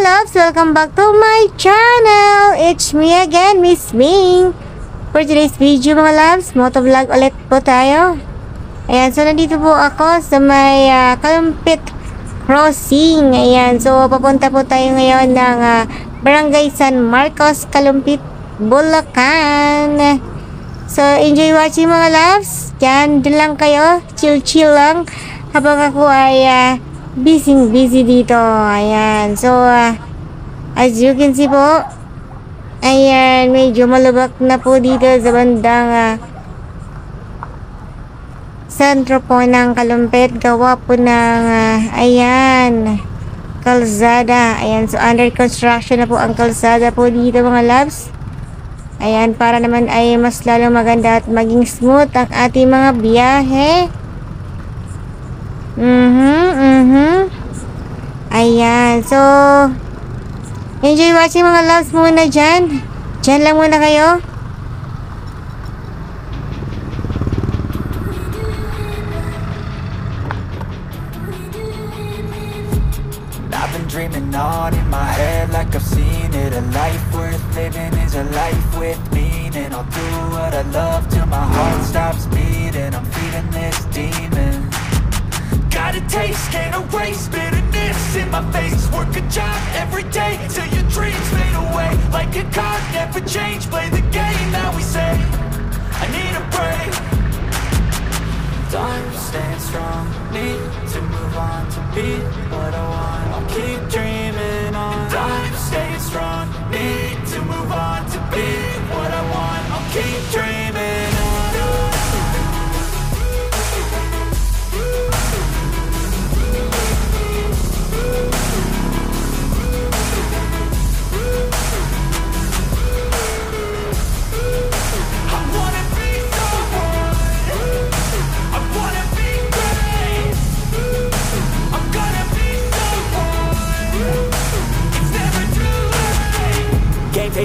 loves! Welcome back to my channel! It's me again, Miss Ming! For today's video mga loves, motovlog ulit po tayo. Ayan, so nandito po ako sa may uh, Kalumpit Crossing. Ayan, so papunta po tayo ngayon ng uh, Barangay San Marcos, Kalumpit, Bulacan. So, enjoy watching mga loves. Diyan, dun lang kayo. Chill-chill lang. Habang ako ay uh, busy busy dito. Ayan. So, uh, as you can see po, ayan, medyo malubak na po dito sa bandang uh, sentro po ng Kalumpit. Gawa po ng, uh, ayan, kalsada. Ayan, so under construction na po ang kalsada po dito mga loves. Ayan, para naman ay mas lalong maganda at maging smooth ang ating mga biyahe. Mhm, mhm. Ayan, so enjoy watching mga loves muna dyan. Dyan lang muna kayo. Dreaming on in my head like I've seen it A life worth living is a life with meaning I'll do what I love till my heart stops beating I'm feeding this demon Got a taste, can't erase bitterness in my face Work a job every day till your dreams fade away Like a card, never change, play the game that we say I need a break Time staying strong, need to move on to be what I want. I'll keep dreaming on. Time staying strong, need to move on to be what I want. I'll keep dreaming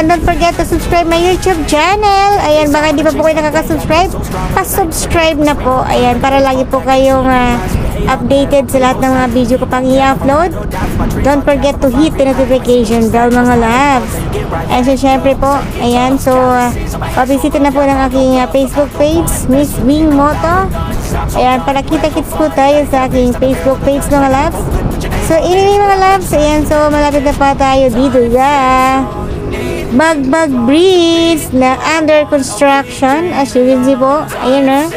ayan, don't forget to subscribe my YouTube channel. Ayan, baka hindi pa po kayo nakaka-subscribe, pa-subscribe na po. Ayan, para lagi po kayong ah, updated sa lahat ng mga video ko pang i-upload. Don't forget to hit the notification bell mga loves. And so, syempre po, ayan, so, uh, pabisita na po ng aking ah, Facebook page, Miss Wing Moto. Ayan, para kita-kits po tayo sa aking Facebook page mga loves. So, anyway mga loves, ayan, so malapit na pa tayo dito sa Bagbag Bridge na under construction. As you can see po, ayan na.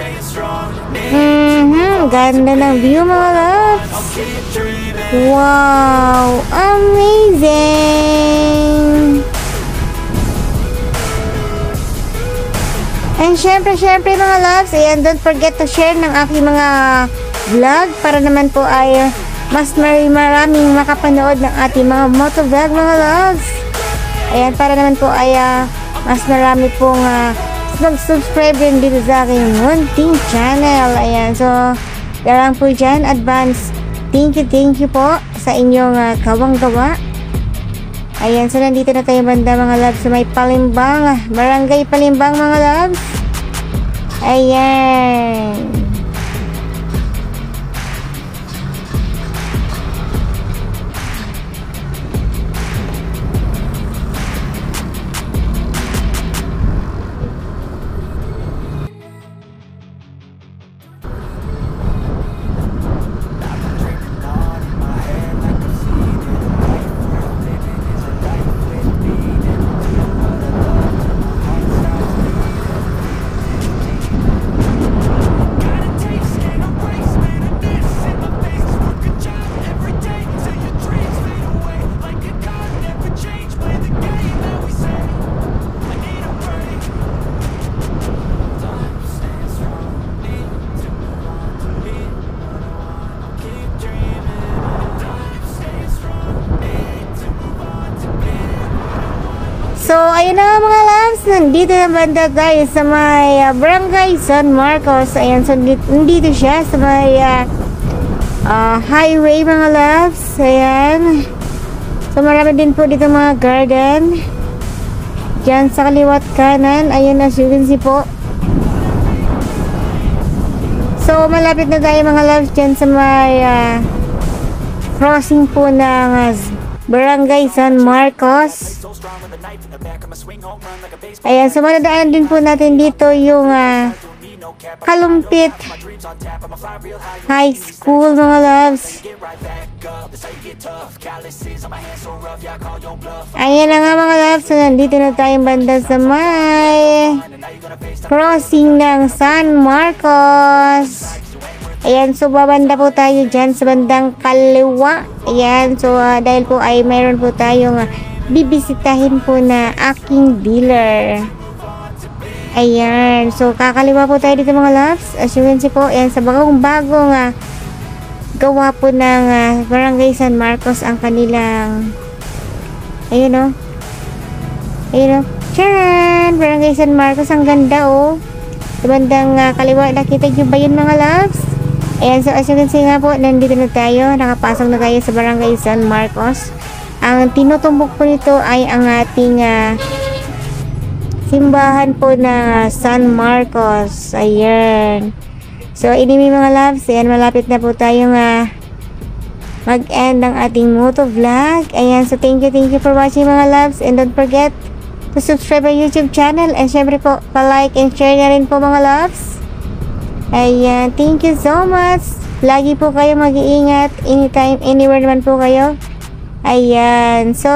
Mhm, ganda ng view mga loves. Wow, amazing! And syempre, syempre mga loves, ayan, don't forget to share ng aking mga vlog para naman po ay mas may maraming makapanood ng ating mga motovlog mga loves. Ayan, para naman po ay ah, mas marami pong uh, mag-subscribe din dito sa aking munting channel. Ayan, so, darang po dyan, advance. Thank you, thank you po sa inyong uh, kawang-gawa. Ayan, so nandito na tayo banda mga loves sa may Palimbang, Barangay Palimbang mga loves. Ayan. So, ayun na mga loves, nandito na banda tayo sa may ah, Barangay San Marcos. Ayan, so nandito, siya sa may ah, ah, highway mga loves. Ayan. So, marami din po dito mga garden. Diyan sa kaliwat kanan. Ayun, as you can see po. So, malapit na tayo mga loves dyan sa may ah, crossing po ng ah, Barangay San Marcos. Ayan, so madadaan din po natin dito yung cap. Kalumpit high. School mga loves. Ayan na nga mga loves, so nandito na tayong banda sa may crossing ng San Marcos. Ayan, so babanda po tayo dyan sa bandang kaliwa. Ayan, so ah, dahil po ay mayroon po tayong ah, bibisitahin po na aking dealer. Ayan, so kakaliwa po tayo dito mga loves. As you can see po, ayan, sa bagong bagong ah, gawa po ng ah, Barangay San Marcos ang kanilang ayun o. Ayun o. Charan! Barangay San Marcos, ang ganda o. Sa bandang ah, kaliwa, nakita nyo ba yun mga loves? Ayan, so as you can see nga po, nandito na tayo. Nakapasok na tayo sa Barangay San Marcos. Ang tinutumbok po nito ay ang ating ah, simbahan po na San Marcos. Ayan. So, inimi mga loves, ayan, malapit na po tayong ah, mag-end ng ating moto vlog. Ayan, so thank you, thank you for watching mga loves. And don't forget to subscribe our YouTube channel. And syempre po, pa-like and share na rin po mga loves. Ayan, thank you so much. Lagi po kayo mag-iingat. Anytime, anywhere naman po kayo. Ayan, so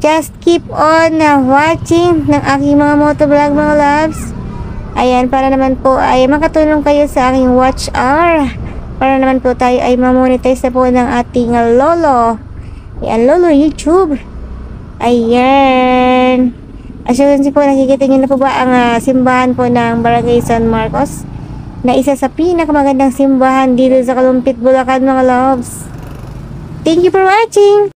just keep on uh, watching ng aking mga motovlog mga loves. Ayan, para naman po ay makatulong kayo sa aking watch hour. Para naman po tayo ay mamonetize na po ng ating lolo. Ayan, lolo YouTube. Ayan. As you can see po, nakikita nyo na po ba ang ah, simbahan po ng Barangay San Marcos? Na isa sa pinakamagandang simbahan dito sa Kalumpit, Bulacan mga loves. Thank you for watching!